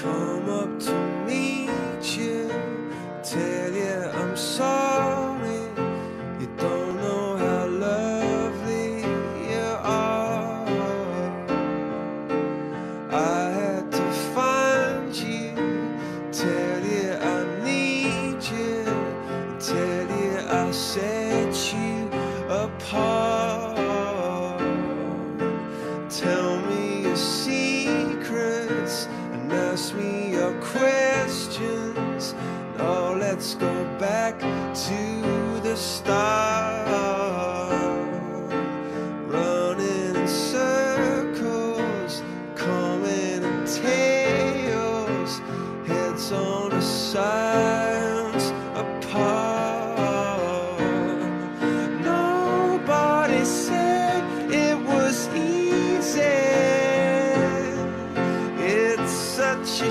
come up to meet you, tell you. back to the start. Running circles, tails, heads on a silence apart. Nobody said it was easy. It's such a